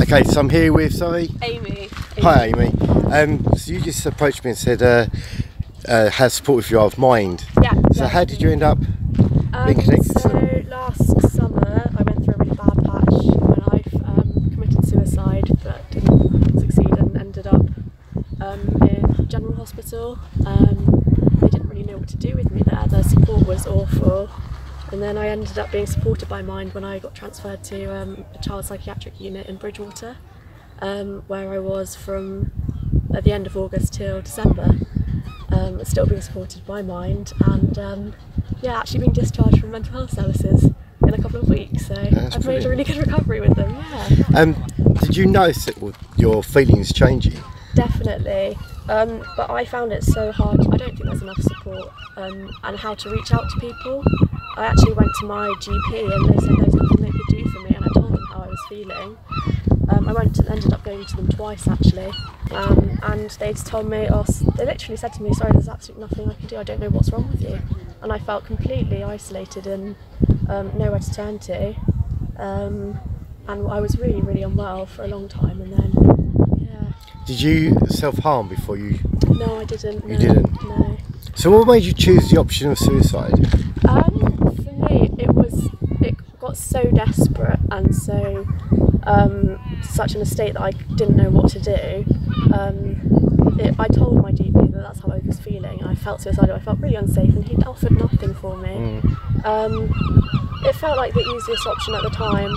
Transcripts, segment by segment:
Okay, so I'm here with, sorry? Amy. Hi, Amy. Um, so you just approached me and said, uh, uh, how supportive you are of Mind. Yeah. So yeah. how did you end up? Um, being connected to so last summer, I went through a really bad patch in my life. Um, committed suicide, but didn't succeed and ended up um, in general hospital. Um, they didn't really know what to do with me there. The support was awful. And then I ended up being supported by Mind when I got transferred to um, a child psychiatric unit in Bridgewater, um, where I was from at the end of August till December. Um, still being supported by Mind and um, yeah, actually being discharged from mental health services in a couple of weeks. So That's I've made a really good recovery with them. Yeah, Um, did you notice that your feelings changing? definitely. Um, but I found it so hard. I don't think there's enough support um, and how to reach out to people. I actually went to my GP and they said there's nothing they could do for me, and I told them how I was feeling. Um, I went to, ended up going to them twice actually, um, and they told me, oh, they literally said to me, sorry, there's absolutely nothing I can do. I don't know what's wrong with you, and I felt completely isolated and um, nowhere to turn to. Um, and I was really, really unwell for a long time, and then, Did you self harm before you? no, I didn't. You no, didn't? No. So what made you choose the option of suicide? Um, for me, it was it got so desperate and so um, such an estate that I didn't know what to do. Um, it, I told my GP that that's how I was feeling, I felt suicidal. I felt really unsafe, and he'd offered nothing for me. Mm. Um, it felt like the easiest option at the time.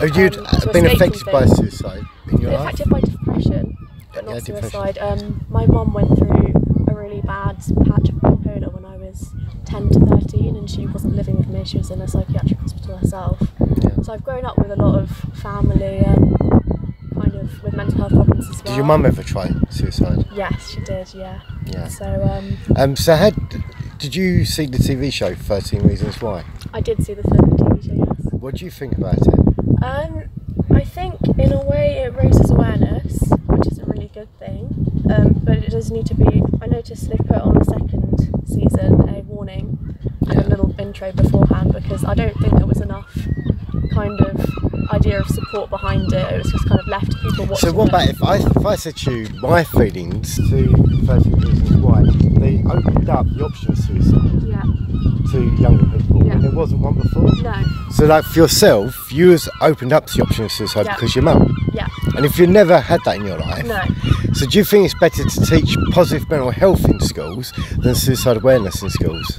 Have you Um, been affected by suicide in your life? affected by depression, but not depression. suicide. Um, my mum went through a really bad patch of bipolar when I was 10 to 13, and she wasn't living with me. She was in a psychiatric hospital herself. Yeah. So I've grown up with a lot of family, um, kind of with mental health problems as well. Did your mum ever try suicide? Yes, she did. Yeah. Yeah. So um, Um, so had did you see the TV show Thirteen Reasons Why? I did see the TV show. Yes. What do you think about it? Um, I think in a way it raises awareness, which is a really good thing. Um, but it does need to be. I noticed they put on the second season a warning Yeah. a little intro beforehand because I don't think there was enough kind of idea of support behind it. It was just kind of left to people watching. So what about if I if I said to you my feelings to Thirteen Reasons Why? They opened up the option of suicide Yeah. to younger people Yeah. when there wasn't one before. No. So like for yourself, you was opened up to the option of suicide Yeah. because your mum. Yeah. And if you've never had that in your life, No. so do you think it's better to teach positive mental health in schools than suicide awareness in schools?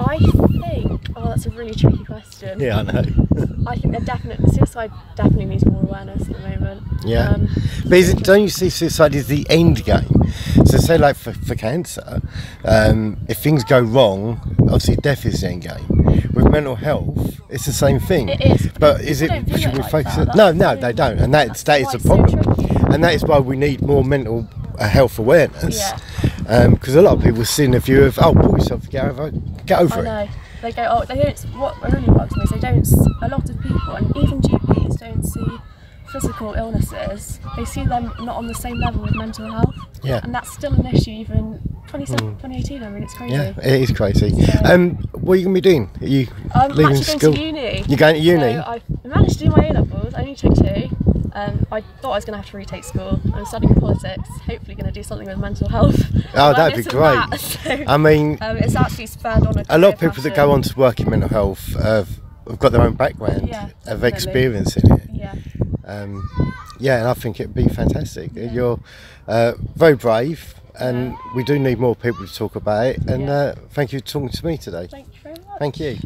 I think. Oh, that's a really tricky question. Yeah, I know. I think that definitely suicide definitely needs more awareness at the moment. Yeah. Um, But it, don't you see suicide is the end game? So say like for, for cancer, um, if things go wrong, obviously death is the end game. With mental health, it's the same thing. It is. But is it? Should we like focus? that. it? No, no, they don't, and that's that is the why it's so problem. and that is why we need more mental uh, health awareness. Yeah. Because a lot of people see the view of, oh, pull yourself together, get over I it. know. They go, oh, they don't. What really bugs me is they don't. a lot of people, and even GPs, don't see physical illnesses. They see them not on the same level with mental health. Yeah. And that's still an issue even 27, 2018. I mean, it's crazy. Yeah, it is crazy. So- Um, what are you going to be doing? Are you I'm leaving actually school? going to uni. You're going to uni? So I managed to do my A levels. I only took two. Um, I thought I was going to have to retake school. I'm studying politics. Hopefully, going to do something with mental health. Oh, that'd be great. that, so, I mean, um, it's actually spurred on a. a lot of people that go on to work in mental health have, have got their own background Yeah, of experience in it. Yeah. Um, yeah, and I think it'd be fantastic. You're uh, very brave, and Yeah. we do need more people to talk about it. And Yeah. uh, thank you for talking to me today. Thank you very much. Thank you.